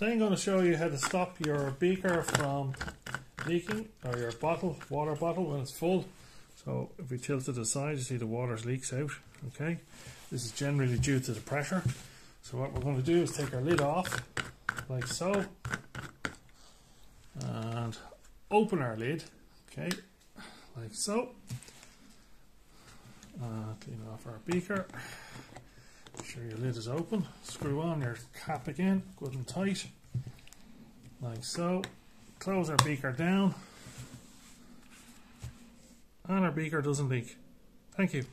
Then I'm going to show you how to stop your beaker from leaking or your bottle, water bottle when it's full. So if we tilt it aside you see the water leaks out. Okay, this is generally due to the pressure. So what we're going to do is take our lid off, like so, and open our lid. Okay, like so. Uh, clean off our beaker. Sure your lid is open. Screw on your cap again, good and tight, like so. Close our beaker down, and our beaker doesn't leak. Thank you.